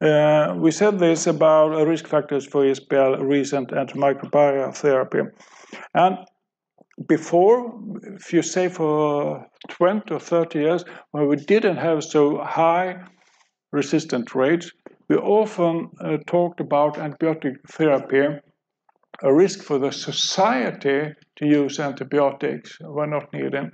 Uh, we said this about risk factors for ESBL recent antimicrobial therapy. And before, if you say for 20 or 30 years, when we didn't have so high resistant rates, we often uh, talked about antibiotic therapy, a risk for the society to use antibiotics when not needed.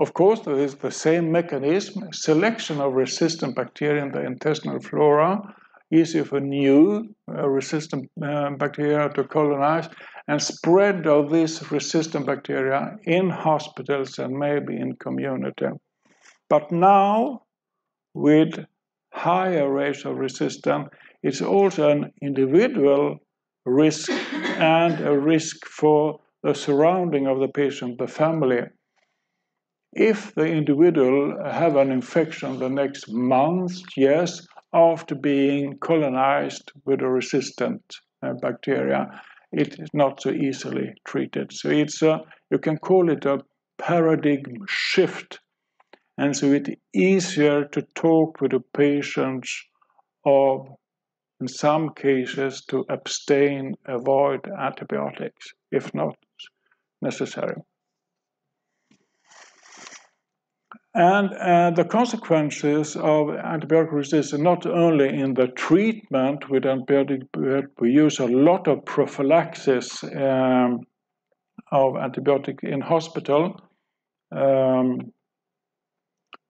Of course, there is the same mechanism, selection of resistant bacteria in the intestinal flora, easier for new uh, resistant uh, bacteria to colonize, and spread of these resistant bacteria in hospitals and maybe in community. But now, with higher rates of resistance, it's also an individual risk and a risk for the surrounding of the patient, the family. If the individual have an infection the next month, yes, after being colonized with a resistant uh, bacteria, it is not so easily treated. So it's a, you can call it a paradigm shift. And so it's easier to talk with the patients of, in some cases, to abstain, avoid antibiotics, if not necessary. And uh, the consequences of antibiotic resistance, not only in the treatment with antibiotic, we use a lot of prophylaxis um, of antibiotic in hospital. Um,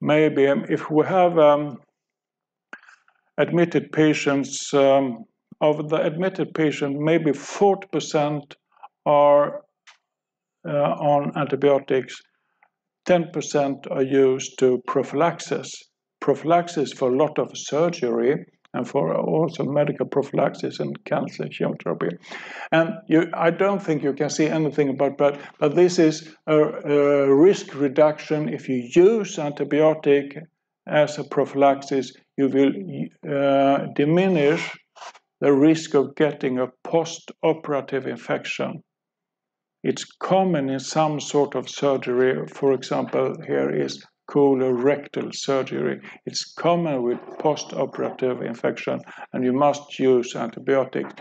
maybe if we have um, admitted patients, um, of the admitted patient, maybe 40% are uh, on antibiotics 10% are used to prophylaxis. Prophylaxis for a lot of surgery and for also medical prophylaxis and cancer chemotherapy. And you, I don't think you can see anything about but but this is a, a risk reduction. If you use antibiotic as a prophylaxis, you will uh, diminish the risk of getting a post-operative infection. It's common in some sort of surgery. For example, here is colorectal surgery. It's common with post-operative infection and you must use antibiotics.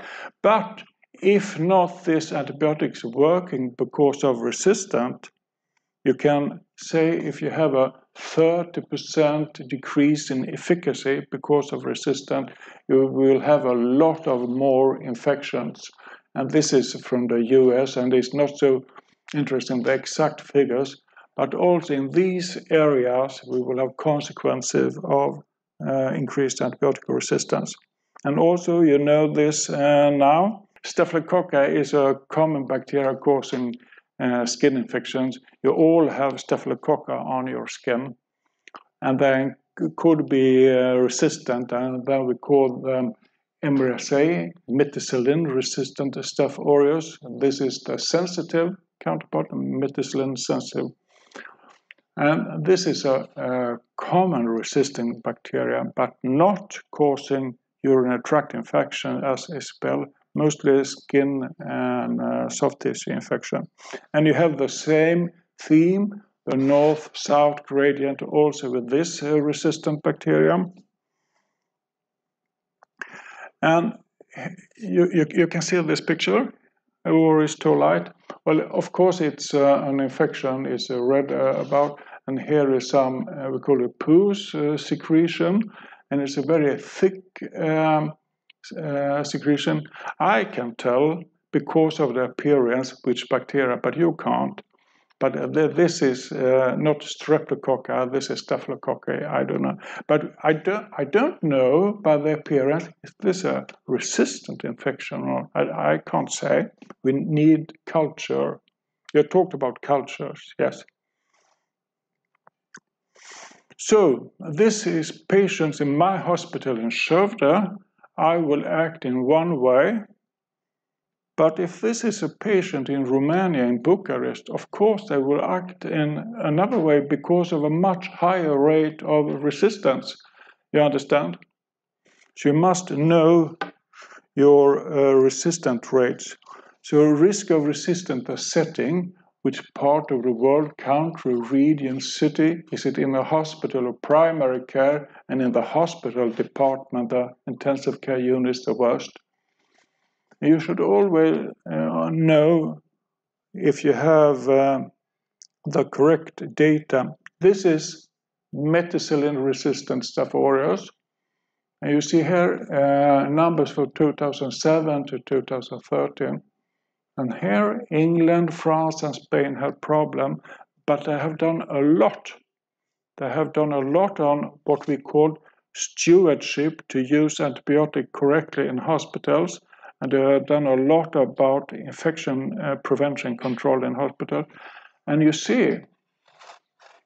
But if not this antibiotics working because of resistant, you can say if you have a 30% decrease in efficacy because of resistant, you will have a lot of more infections and this is from the US, and it's not so interesting the exact figures, but also in these areas we will have consequences of uh, increased antibiotic resistance. And also, you know this uh, now, Staphylococcus is a common bacteria causing uh, skin infections. You all have Staphylococcus on your skin, and they could be uh, resistant, and then we call them MRSA, methicillin resistant Staph aureus. This is the sensitive counterpart, methicillin sensitive. And this is a, a common resistant bacteria, but not causing urinary tract infection as ESBL, mostly skin and uh, soft tissue infection. And you have the same theme, the north-south gradient also with this uh, resistant bacterium. And you, you, you can see this picture, or is too light. Well, of course, it's uh, an infection, it's uh, red uh, about, and here is some, uh, we call it pus secretion, and it's a very thick um, secretion. I can tell because of the appearance which bacteria, but you can't. But uh, this is uh, not streptococcus, this is staphylococcus, I don't know. But I don't, I don't know by the appearance, is this a resistant infection or I, I can't say. We need culture. You talked about cultures, yes. So this is patients in my hospital in Skövde. I will act in one way but if this is a patient in Romania, in Bucharest, of course they will act in another way because of a much higher rate of resistance. You understand? So you must know your uh, resistant rates. So risk of resistance a setting which part of the world, country, region, city, is it in a hospital or primary care, and in the hospital department, the intensive care unit is the worst. You should always uh, know if you have uh, the correct data. This is methicillin resistant Staph aureus. And you see here uh, numbers for 2007 to 2013. And here England, France and Spain have problem, but they have done a lot. They have done a lot on what we call stewardship to use antibiotic correctly in hospitals and they have done a lot about infection uh, prevention control in hospital and you see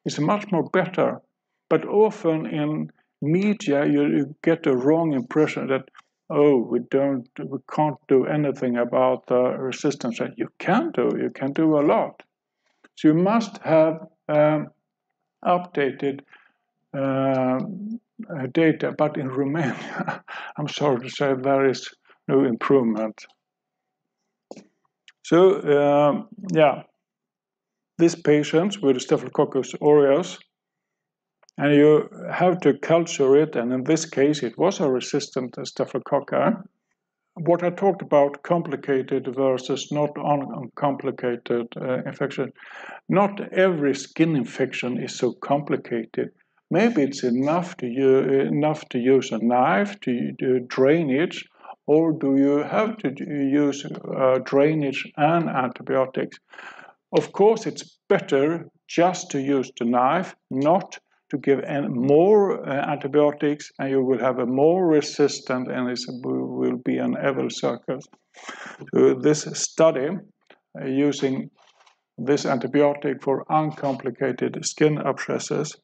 it's much more better but often in media you, you get the wrong impression that oh, we don't, we can't do anything about the resistance rate. You can do, you can do a lot. So you must have um, updated uh, data, but in Romania, I'm sorry to say there is no improvement. So um, yeah, these patients with Staphylococcus aureus and you have to culture it, and in this case, it was a resistant staphylococci. What I talked about, complicated versus not uncomplicated uh, infection, not every skin infection is so complicated. Maybe it's enough to, use, enough to use a knife to do drainage, or do you have to use uh, drainage and antibiotics? Of course, it's better just to use the knife, not to give more uh, antibiotics and you will have a more resistant and it will be an evil circle. So this study uh, using this antibiotic for uncomplicated skin abscesses.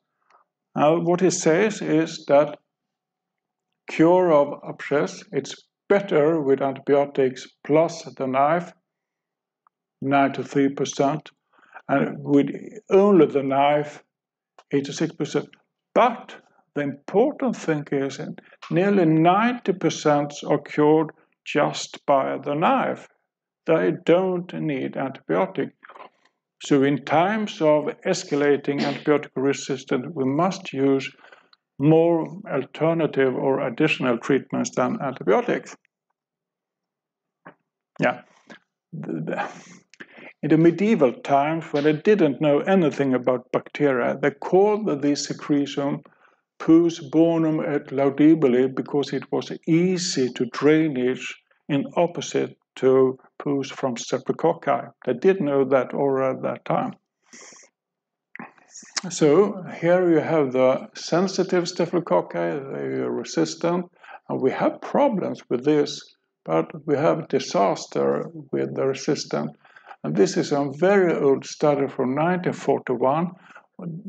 Now what it says is that cure of abscess, it's better with antibiotics plus the knife, 93%, and with only the knife, 86%. But the important thing is nearly 90% are cured just by the knife. They don't need antibiotic. So in times of escalating antibiotic resistance, we must use more alternative or additional treatments than antibiotics. Yeah. In the medieval times, when they didn't know anything about bacteria, they called this secretion pus bonum et laudabile because it was easy to drainage in opposite to pus from streptococci. They did know that already at that time. So here you have the sensitive staphylococci, they are resistant, and we have problems with this, but we have disaster with the resistant. And this is a very old study from 1941.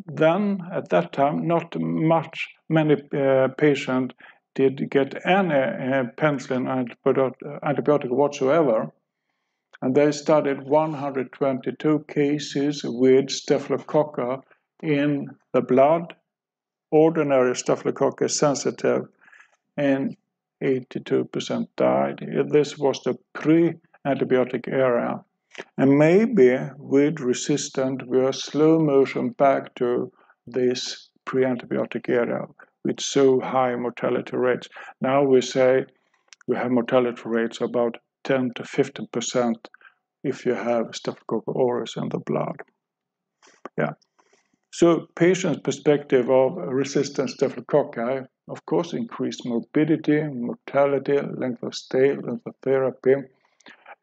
Then, at that time, not much, many uh, patients did get any uh, penicillin antibiotic whatsoever. And they studied 122 cases with Staphylococcus in the blood, ordinary Staphylococcus sensitive, and 82% died. This was the pre-antibiotic era. And maybe with resistant, we are slow motion back to this pre-antibiotic era with so high mortality rates. Now we say we have mortality rates about 10 to 15% if you have Staphylococcus aureus in the blood. Yeah. So patient's perspective of resistant staphylococci, of course, increased morbidity, mortality, length of stay, length of therapy,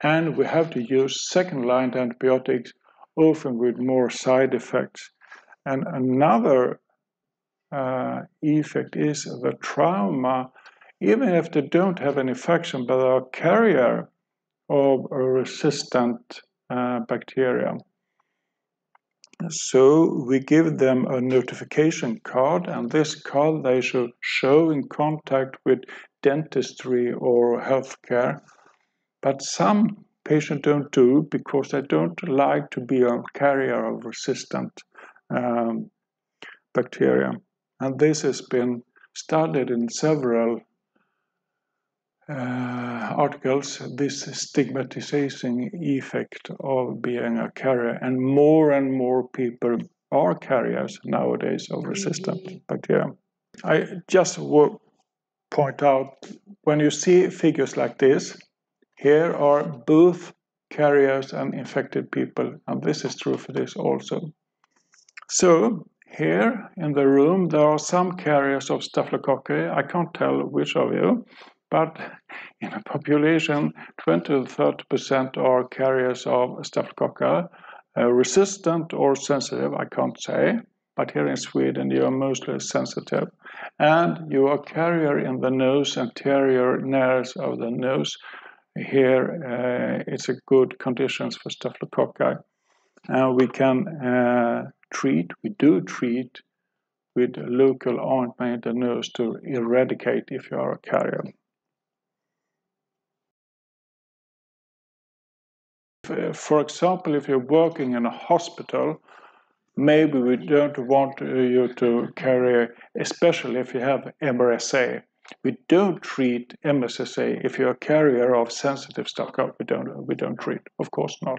and we have to use second-line antibiotics, often with more side effects. And another uh, effect is the trauma, even if they don't have an infection, but are carrier of a resistant uh, bacteria. So we give them a notification card, and this card they should show in contact with dentistry or healthcare but some patients don't do because they don't like to be a carrier of resistant um, bacteria. And this has been studied in several uh, articles this stigmatizing effect of being a carrier, and more and more people are carriers nowadays of resistant bacteria. I just will point out when you see figures like this, here are both carriers and infected people, and this is true for this also. So here in the room, there are some carriers of staphylococci. I can't tell which of you, but in a population, 20 to 30% are carriers of staphylococci, uh, resistant or sensitive, I can't say. But here in Sweden, you are mostly sensitive. And you are a carrier in the nose, anterior nares of the nose. Here, uh, it's a good conditions for staphylococci. Uh, we can uh, treat, we do treat with local ointment in the nose to eradicate if you are a carrier. Uh, for example, if you're working in a hospital, maybe we don't want uh, you to carry, especially if you have MRSA. We don't treat MSSA if you're a carrier of sensitive stock. We don't, we don't treat, of course not.